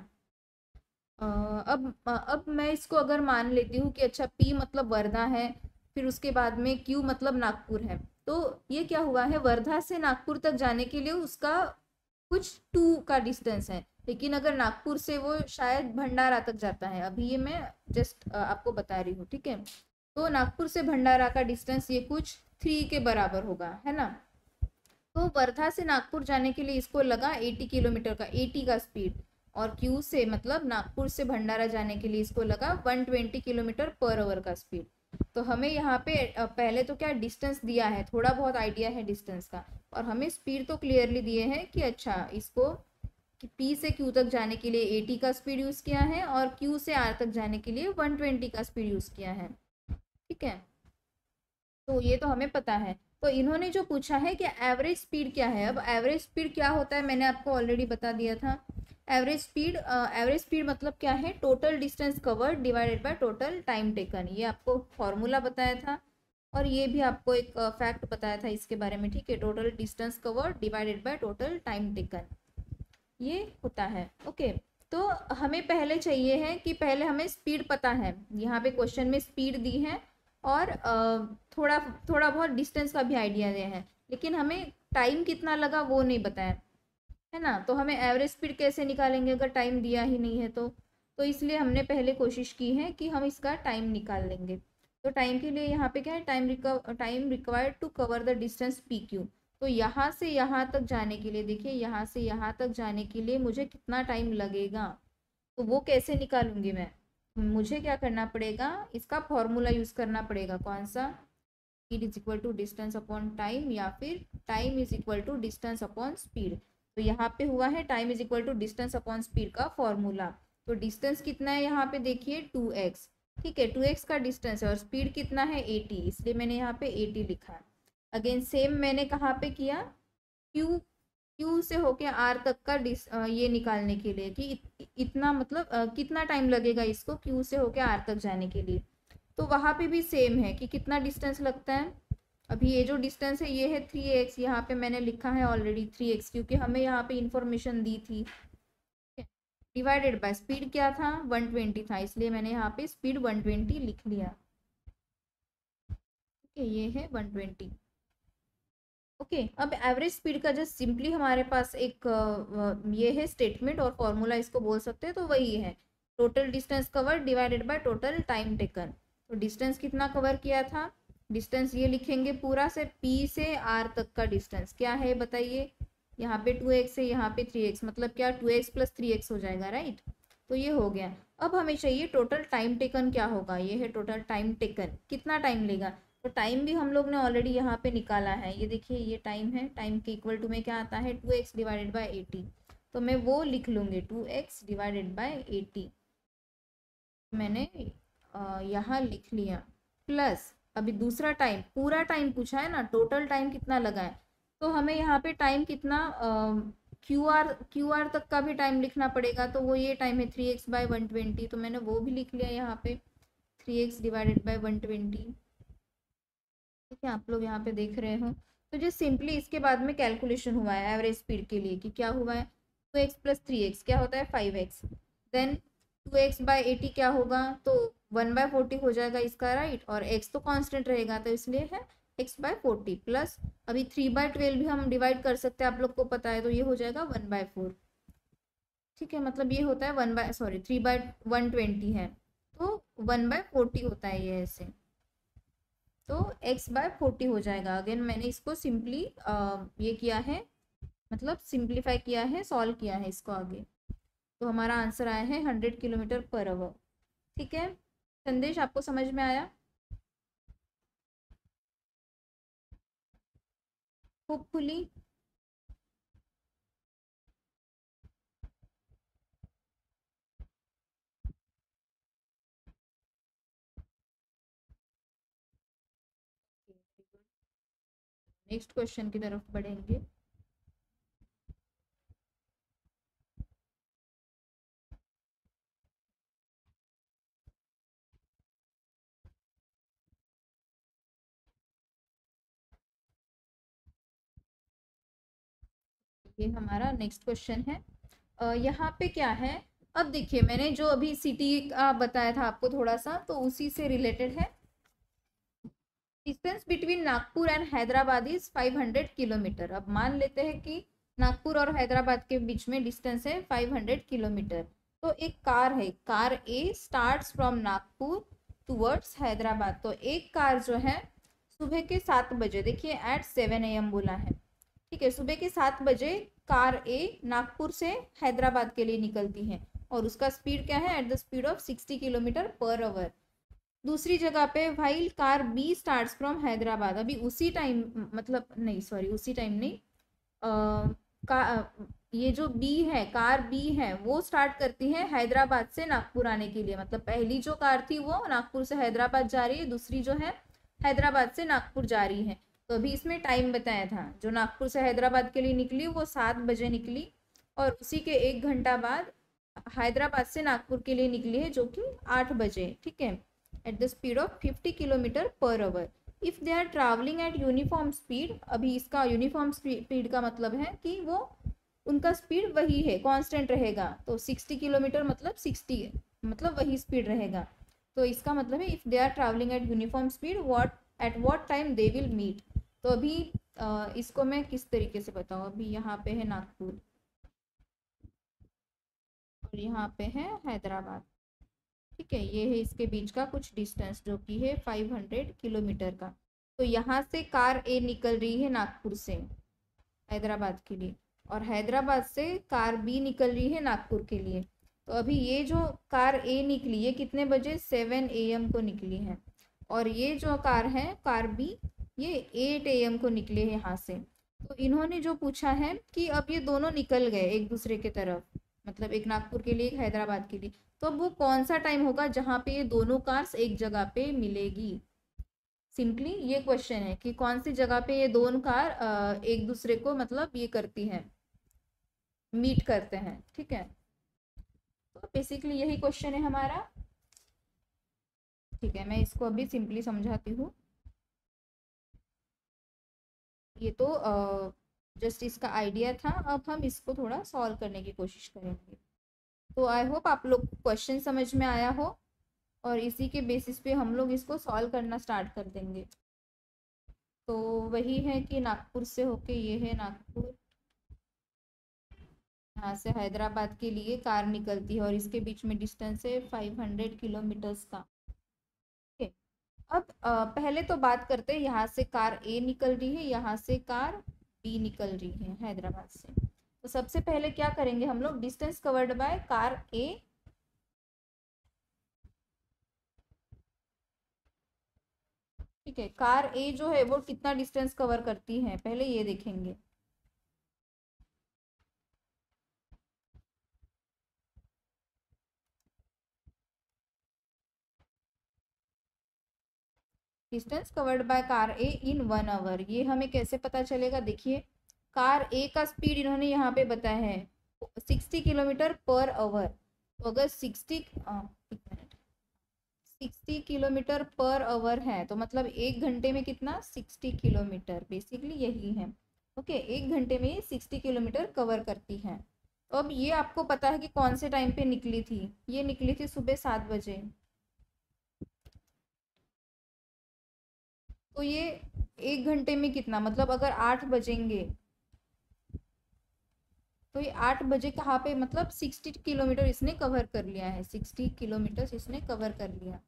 अब अब मैं इसको अगर मान लेती हूँ कि अच्छा पी मतलब वर्धा है, फिर उसके बाद में क्यू मतलब नागपुर है। तो ये क्या हुआ है? वर्धा से नागपुर तक जाने के लिए उसका कुछ टू का डिस्टेंस है। लेकिन अगर नागपुर से वो शायद भंडारा तक जाता है, अभी ये मैं जस्ट आपको बता रही हूँ, ठीक है? तो नागपुर से भंडारा का डिस्टेंस ये कुछ थ्री के बराबर होगा, है ना? तो वर्धा से नागपुर जाने के लिए इसको लगा एटी किलोमीटर का एटी का स्पीड और क्यू से मतलब नागपुर से भंडारा जाने के लिए इसको लगा 120 किलोमीटर पर आवर का स्पीड तो हमें यहाँ पे पहले तो क्या डिस्टेंस दिया है, थोड़ा बहुत आइडिया है डिस्टेंस का और हमें स्पीड तो क्लियरली दिए हैं कि अच्छा इसको कि पी से क्यू तक जाने के लिए एटी का स्पीड यूज़ किया है और क्यू से आर तक जाने के लिए वन ट्वेंटी का स्पीड यूज़ किया है। ठीक है? तो ये तो हमें पता है। तो इन्होंने जो पूछा है कि एवरेज स्पीड क्या है? अब एवरेज स्पीड क्या होता है? मैंने आपको ऑलरेडी बता दिया था। एवरेज स्पीड एवरेज स्पीड मतलब क्या है? Total distance cover divided by total time taken ये आपको फॉर्मूला बताया था और ये भी आपको एक फैक्ट uh, बताया था इसके बारे में। ठीक है? Total distance cover divided by total time taken ये होता है। ओके तो हमें पहले चाहिए है कि पहले हमें स्पीड पता है। यहाँ पे क्वेश्चन में स्पीड दी है और थोड़ा थोड़ा बहुत डिस्टेंस का भी आइडिया दिया है। लेकिन हमें टाइम कितना लगा वो नहीं बताया, है ना? तो हमें एवरेज स्पीड कैसे निकालेंगे अगर टाइम दिया ही नहीं है तो? तो इसलिए हमने पहले कोशिश की है कि हम इसका टाइम निकाल लेंगे। तो टाइम के लिए यहाँ पे क्या है? Time time required to cover the distance P Q. तो यहाँ से यहाँ तक जाने के लिए, देखिए यहाँ से यहाँ तक जाने के लिए मुझे कितना टाइम लगेगा? तो वो कैसे निकालूँगी मैं? मुझे क्या करना पड़ेगा? इसका फॉर्मूला यूज़ करना पड़ेगा। कौन सा? Speed is equal to distance upon time या फिर time is equal to distance upon speed तो यहाँ पे हुआ है time is equal to distance upon speed का फॉर्मूला तो डिस्टेंस कितना है यहाँ पे देखिए? टू एक्स ठीक है टू एक्स का डिस्टेंस है और स्पीड कितना है? एटी इसलिए मैंने यहाँ पे एटी लिखा है। अगेन सेम मैंने कहाँ पे किया? क्यू क्यू से होके आर तक का डिस ये निकालने के लिए कि इत, इतना मतलब आ, कितना टाइम लगेगा इसको क्यू से होके आर तक जाने के लिए। तो वहाँ पे भी सेम है कि कितना डिस्टेंस लगता है। अभी ये जो डिस्टेंस है ये है थ्री एक्स यहाँ पे मैंने लिखा है ऑलरेडी थ्री एक्स क्योंकि हमें यहाँ पे इंफॉर्मेशन दी थी। डिवाइडेड बाय स्पीड क्या था? वन ट्वेंटी था इसलिए मैंने यहाँ पे स्पीड वन ट्वेंटी लिख लिया। ठीक है ये है वन ट्वेंटी ओके okay, अब एवरेज स्पीड का जस्ट सिंपली हमारे पास एक ये है स्टेटमेंट और फॉर्मूला इसको बोल सकते हैं तो वही है। Total distance cover divided by total time taken तो डिस्टेंस कितना कवर किया था? डिस्टेंस ये लिखेंगे पूरा से पी से आर तक का डिस्टेंस क्या है बताइए? यहाँ पे टू एक्स है यहाँ पे थ्री एक्स मतलब क्या two X plus three X हो जाएगा राइट तो ये हो गया। अब हमें चाहिए टोटल टाइम टेकन क्या होगा? ये है टोटल टाइम टेकन कितना टाइम लेगा? तो टाइम भी हम लोग ने ऑलरेडी यहाँ पे निकाला है। ये देखिए, ये टाइम है। टाइम के इक्वल टू में क्या आता है? Two X divided by eighty तो मैं वो लिख लूँगी। Two X divided by eighty मैंने यहाँ लिख लिया। प्लस अभी दूसरा टाइम पूरा टाइम पूछा है ना? टोटल टाइम कितना लगा है? तो हमें यहाँ पे टाइम कितना क्यू आर क्यू आर तक का भी टाइम लिखना पड़ेगा। तो वो ये टाइम है three X by one twenty तो मैंने वो भी लिख लिया यहाँ पे। Three X divided by one twenty ठीक है आप लोग यहाँ पे देख रहे हो। तो जो सिंपली इसके बाद में कैलकुलेशन हुआ है एवरेज स्पीड के लिए कि क्या हुआ है? Two X plus three X क्या होता है? Five X then two X by eighty क्या होगा? तो वन बाय फोर्टी हो जाएगा इसका राइट और एक्स तो कांस्टेंट रहेगा तो इसलिए है एक्स बाय फोर्टी प्लस अभी थ्री बाय ट्वेल्व भी हम डिवाइड कर सकते हैं, आप लोग को पता है तो ये हो जाएगा वन बाय फोर ठीक है मतलब ये होता है one by sorry three by one twenty है। तो वन बाय फोर्टी होता है ये ऐसे। तो एक्स बाय फोर्टी हो जाएगा। अगेन मैंने इसको सिंपली ये किया है मतलब सिंप्लीफाई किया है सॉल्व किया है इसको आगे। तो हमारा आंसर आया है हंड्रेड किलोमीटर पर आवर ठीक है? संदेश आपको समझ में आया? होपफुली नेक्स्ट क्वेश्चन की तरफ़ बढ़ेंगे। ये हमारा नेक्स्ट क्वेश्चन है। यहाँ पे क्या है? अब देखिए, मैंने जो अभी सिटी का बताया था आपको थोड़ा सा तो उसी से रिलेटेड है। Distance between Nagpur and Hyderabad is 500 kilometre. अब मान लेते हैं कि नागपुर और हैदराबाद के बीच में डिस्टेंस है 500 किलोमीटर। तो एक कार है, car A starts from Nagpur towards Hyderabad. तो एक कार जो है, सुबह के सात बजे, देखिए एट सेवन ए बोला है। ठीक है, सुबह के सात बजे कार ए नागपुर से हैदराबाद के लिए निकलती है और उसका स्पीड क्या है? At the speed of sixty kilometre per hour दूसरी जगह पे while car B start from Hyderabad. अभी उसी टाइम मतलब नहीं सॉरी उसी टाइम नहीं। आ, का ये जो बी है कार बी है वो स्टार्ट करती है हैदराबाद से नागपुर आने के लिए। मतलब पहली जो कार थी वो नागपुर से हैदराबाद जा रही है दूसरी जो है हैदराबाद से नागपुर जा रही है। तो अभी इसमें टाइम बताया था जो नागपुर से हैदराबाद के लिए निकली वो सात बजे निकली और उसी के एक घंटा बाद हैदराबाद से नागपुर के लिए निकली है जो कि आठ बजे ठीक है? At the speed of fifty kilometre per hour if they are travelling at uniform speed अभी इसका यूनिफॉर्म स्पीड का मतलब है कि वो, उनका स्पीड वही है कांस्टेंट रहेगा। तो सिक्सटी किलोमीटर मतलब सिक्सटी मतलब वही स्पीड रहेगा। तो इसका मतलब है if they are travelling at uniform speed what at what time they will meet तो अभी इसको मैं किस तरीके से बताऊँ? अभी यहाँ पे है नागपुर। और यहाँ पे है हैदराबाद। ठीक है, ये है इसके बीच का कुछ डिस्टेंस जो कि है 500 किलोमीटर का। तो यहाँ से कार ए निकल रही है नागपुर से, हैदराबाद के लिए। और हैदराबाद से कार बी निकल रही है नागपुर के लिए। तो अभी ये जो कार ए निकली ये कितने बजे? सेवन ए एम को निकली है। और ये जो कार है, कार बी ये एट ए एम को निकले है यहाँ से। तो इन्होंने जो पूछा है कि अब ये दोनों निकल गए एक दूसरे के तरफ़ मतलब एक नागपुर के लिए, एक हैदराबाद के लिए। तो अब वो कौन सा टाइम होगा जहाँ पे ये दोनों कार्स एक जगह पे मिलेगी? सिंपली ये क्वेश्चन है कि कौन सी जगह पे ये दोनों कार एक दूसरे को मतलब ये करती हैं मीट करते हैं, ठीक है? तो बेसिकली यही क्वेश्चन है हमारा। ठीक है, मैं इसको अभी सिंपली समझाती हूँ। ये तो जस्ट इसका आइडिया था। अब हम इसको थोड़ा सॉल्व करने की कोशिश करेंगे। तो आई होप आप लोग क्वेश्चन समझ में आया हो और इसी के बेसिस पे हम लोग इसको सॉल्व करना स्टार्ट कर देंगे। तो वही है कि नागपुर से होके ये है नागपुर। यहाँ से हैदराबाद के लिए कार निकलती है और इसके बीच में डिस्टेंस है फाइव हंड्रेड किलोमीटर्स का। ठीक है। अब पहले तो बात करते हैं, यहाँ से कार ए निकल रही है, यहाँ से कार बी निकल रही है हैदराबाद से। तो सबसे पहले क्या करेंगे हम लोग? Distance covered by car A ठीक है कार ए जो है वो कितना डिस्टेंस कवर करती है? पहले ये देखेंगे। Distance covered by car A in one hour ये हमें कैसे पता चलेगा? देखिए। कार ए का स्पीड इन्होंने यहाँ पे बताया है। सिक्सटी किलोमीटर पर आवर तो अगर sixty sixty kilometre per hour है तो मतलब एक घंटे में कितना? Sixty kilometre. बेसिकली यही है। ओके, एक घंटे में सिक्सटी किलोमीटर कवर करती है। तो अब ये आपको पता है कि कौन से टाइम पे निकली थी। ये निकली थी सुबह सात बजे। तो ये एक घंटे में कितना? मतलब अगर आठ बजेंगे तो ये आठ बजे कहाँ पे मतलब सिक्सटी किलोमीटर इसने कवर कर लिया है सिक्सटी किलोमीटर इसने कवर कर लिया।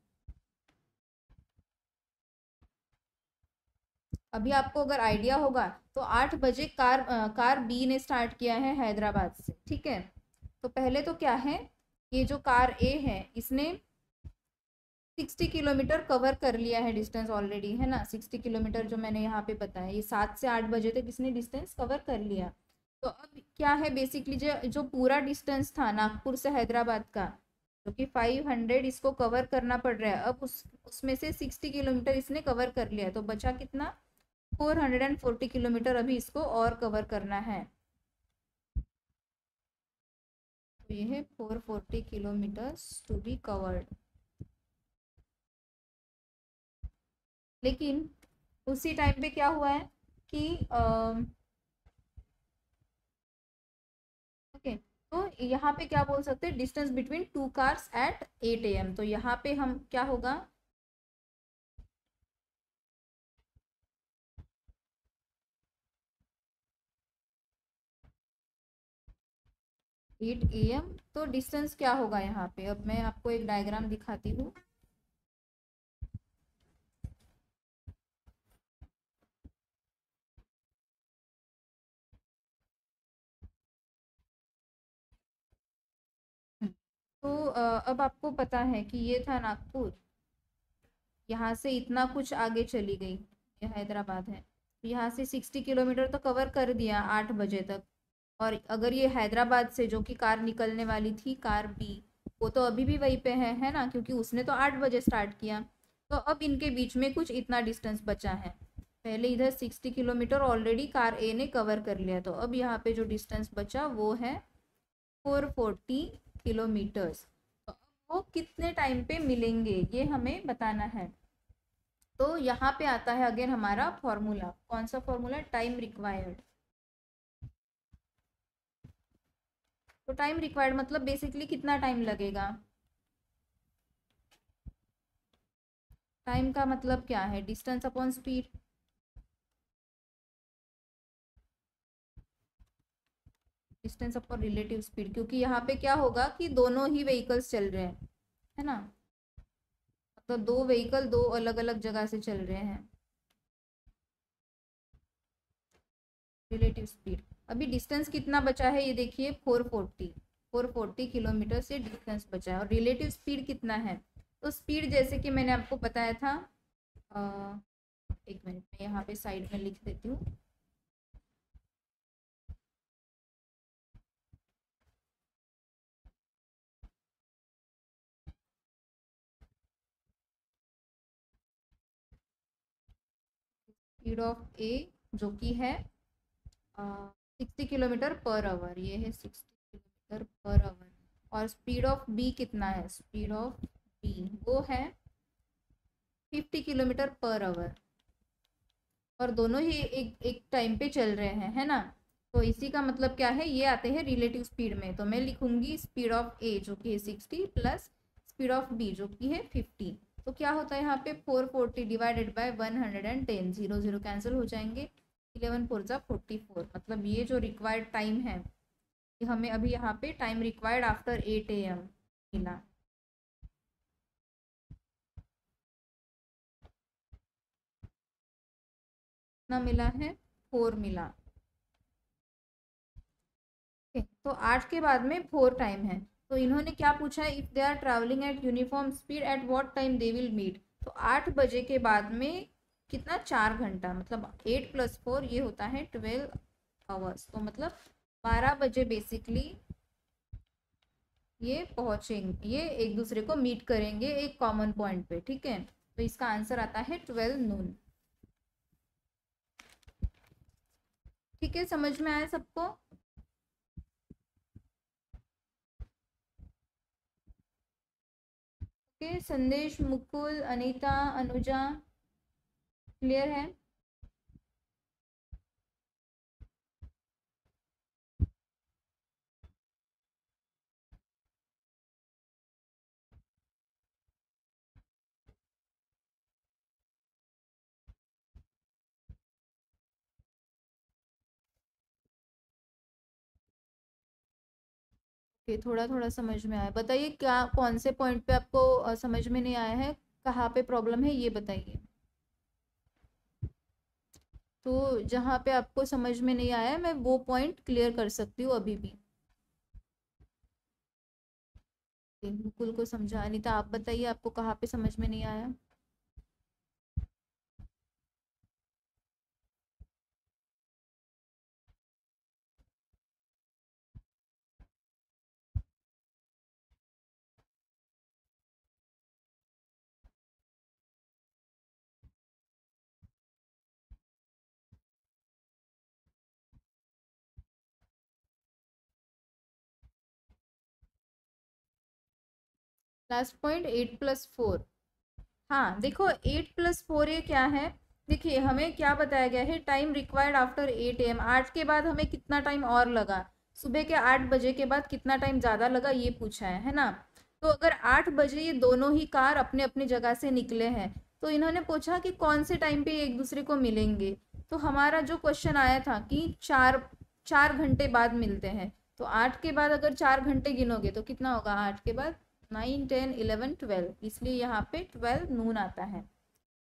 अभी आपको अगर आइडिया होगा तो आठ बजे कार आ, कार बी ने स्टार्ट किया है हैदराबाद से ठीक है? तो पहले तो क्या है ये जो कार ए है इसने सिक्सटी किलोमीटर कवर कर लिया है डिस्टेंस ऑलरेडी है ना? सिक्सटी किलोमीटर जो मैंने यहाँ पे बताया ये सात से आठ बजे तक इसने डिस्टेंस कवर कर लिया। तो अब क्या है बेसिकली जो जो पूरा डिस्टेंस था नागपुर से हैदराबाद का, जो कि फाइव हंड्रेड इसको कवर करना पड़ रहा है, अब उस, उसमें से सिक्सटी किलोमीटर इसने कवर कर लिया तो बचा कितना? Four hundred and forty kilometre अभी इसको और कवर करना है। तो ये है four forty kilometre to be covered लेकिन उसी टाइम पे क्या हुआ है कि ओके तो यहाँ पे क्या बोल सकते हैं? Distance between two cars at eight A M तो यहाँ पे हम क्या होगा? एट ए एम तो डिस्टेंस क्या होगा यहाँ पे? अब मैं आपको एक डायग्राम दिखाती हूँ। तो अब आपको पता है कि ये था नागपुर। यहाँ से इतना कुछ आगे चली गई ये हैदराबाद है। यहाँ से सिक्सटी किलोमीटर तो कवर कर दिया आठ बजे तक। और अगर ये हैदराबाद से, जो कि कार निकलने वाली थी, कार बी, वो तो अभी भी वहीं पे है है ना? क्योंकि उसने तो आठ बजे स्टार्ट किया। तो अब इनके बीच में कुछ इतना डिस्टेंस बचा है। पहले इधर sixty kilometre already car A ने कवर कर लिया। तो अब यहाँ पे जो डिस्टेंस बचा वो है फोर फोर्टी किलोमीटर्स। तो वो कितने टाइम पे मिलेंगे, ये हमें बताना है। तो यहाँ पे आता है अगेन हमारा फॉर्मूला। कौन सा फॉर्मूला? Time required. तो टाइम रिक्वायर्ड मतलब बेसिकली कितना टाइम लगेगा? टाइम का मतलब क्या है? Distance upon speed. Distance upon relative speed क्योंकि यहाँ पे क्या होगा कि दोनों ही व्हीकल्स चल रहे हैं है ना? तो दो व्हीकल दो अलग अलग जगह से चल रहे हैं। रिलेटिव स्पीड अभी डिस्टेंस कितना बचा है ये देखिए four forty four forty kilometre से डिस्टेंस बचा है। और रिलेटिव स्पीड कितना है? तो स्पीड जैसे कि मैंने आपको बताया था आ, एक मिनट में यहाँ पे साइड में लिख देती हूँ। स्पीड ऑफ़ ए जो कि है सिक्सटी किलोमीटर पर आवर ये है सिक्सटी किलोमीटर पर आवर और स्पीड ऑफ़ बी कितना है? स्पीड ऑफ़ बी वो है फिफ्टी किलोमीटर पर आवर और दोनों ही एक एक टाइम पे चल रहे हैं, है ना? तो इसी का मतलब क्या है? ये आते हैं रिलेटिव स्पीड में। तो मैं लिखूँगी स्पीड ऑफ़ ए जो कि है sixty plus speed of B जो कि है फिफ्टी तो क्या होता है यहाँ पे? Four forty divided by one hundred and ten zero zero cancel हो जाएँगे। इलेवन फोर ज़ा फोर्टी फोर मतलब ये जो रिक्वायर्ड टाइम है, ये हमें अभी यहाँ पे time required after eight A M मिला। कितना मिला है? फोर मिला। तो आठ के बाद में फोर टाइम है। तो इन्होंने क्या पूछा है? If they are travelling at uniform speed at what time they will meet तो आठ बजे के बाद में कितना? चार घंटा मतलब एट प्लस फोर ये होता है ट्वेल्व आवर्स तो मतलब बारह बजे बेसिकली ये पहुँचेंगे, ये एक दूसरे को मीट करेंगे एक कॉमन पॉइंट पे, ठीक है? तो इसका आंसर आता है ट्वेल्व नून ठीक है? समझ में आया सबको? संदेश मुकुल अनीता अनुजा क्लियर है? ओके थोड़ा थोड़ा समझ में आया। बताइए क्या, कौन से पॉइंट पे आपको समझ में नहीं आया है? कहाँ पे प्रॉब्लम है, ये बताइए। तो जहाँ पे आपको समझ में नहीं आया, मैं वो पॉइंट क्लियर कर सकती हूँ अभी भी। मुकुल को समझा, अनिता, आप बताइए, आपको कहाँ पे समझ में नहीं आया? Last point eight plus four हाँ देखो एट प्लस फोर ये क्या है? देखिए, हमें क्या बताया गया है? Time required after eight M आठ के बाद हमें कितना टाइम और लगा? सुबह के आठ बजे के बाद कितना टाइम ज़्यादा लगा? ये पूछा है है ना? तो अगर आठ बजे ये दोनों ही कार अपने अपने जगह से निकले हैं तो इन्होंने पूछा कि कौन से टाइम पे एक दूसरे को मिलेंगे? तो हमारा जो क्वेश्चन आया था कि चार चार घंटे बाद मिलते हैं। तो आठ के बाद अगर चार घंटे गिनोगे तो कितना होगा? आठ के बाद नाइन, टेन, इलेवन, ट्वेल्व। इसलिए यहाँ पे ट्वेल्व नून आता है।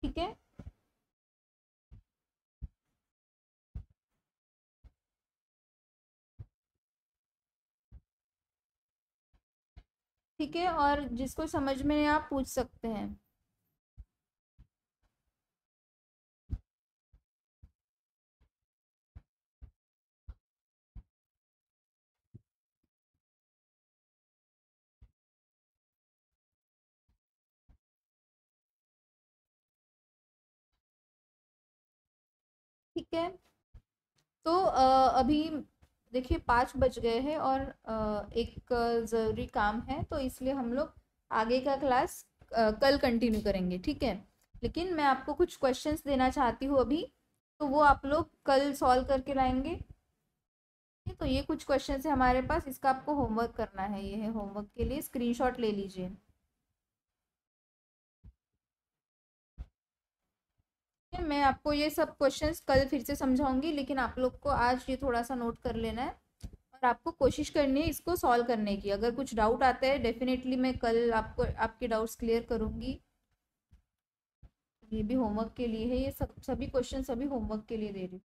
ठीक है? ठीक है? और जिसको समझ में आप पूछ सकते हैं। ठीक है। तो अभी देखिए पाँच बज गए हैं और एक ज़रूरी काम है तो इसलिए हम लोग आगे का क्लास कल कंटिन्यू करेंगे, ठीक है। लेकिन मैं आपको कुछ क्वेश्चंस देना चाहती हूँ अभी तो वो आप लोग कल सॉल्व करके लाएँगे। तो ये कुछ क्वेश्चन है हमारे पास, इसका आपको होमवर्क करना है, ये है होमवर्क के लिए स्क्रीनशॉट ले लीजिए। मैं आपको ये सब क्वेश्चंस कल फिर से समझाऊँगी, लेकिन आप लोग को आज ये थोड़ा सा नोट कर लेना है। और आपको कोशिश करनी है इसको सॉल्व करने की। अगर कुछ डाउट आता है डेफिनेटली मैं कल आपको, आपके डाउट्स क्लियर करूँगी। ये भी होमवर्क के लिए है, ये सब, सभी क्वेश्चन सभी होमवर्क के लिए दे रही हूँ।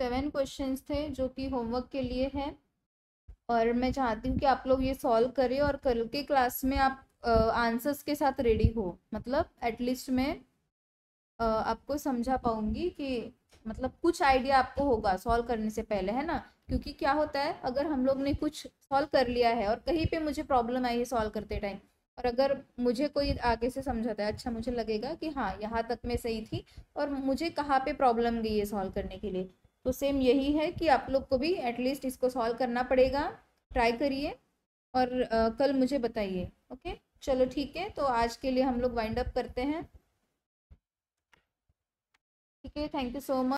सेवन क्वेश्चंस थे जो कि होमवर्क के लिए है। और मैं चाहती हूँ कि आप लोग ये सॉल्व करें और कल के क्लास में आप आंसर्स के साथ रेडी हो। मतलब एटलीस्ट मैं आ, आपको समझा पाऊँगी कि मतलब कुछ आइडिया आपको होगा सॉल्व करने से पहले है ना? क्योंकि क्या होता है अगर हम लोग ने कुछ सॉल्व कर लिया है और कहीं पे मुझे प्रॉब्लम आई है सॉल्व करते टाइम और अगर मुझे कोई आगे से समझाता है अच्छा मुझे लगेगा कि हाँ यहाँ तक मैं सही थी और मुझे कहाँ पे प्रॉब्लम गई है सॉल्व करने के लिए। तो सेम यही है कि आप लोग को भी एटलीस्ट इसको सॉल्व करना पड़ेगा। ट्राई करिए और आ, कल मुझे बताइए ओके चलो ठीक है तो आज के लिए हम लोग वाइंड अप करते हैं। ठीक है थैंक यू सो मच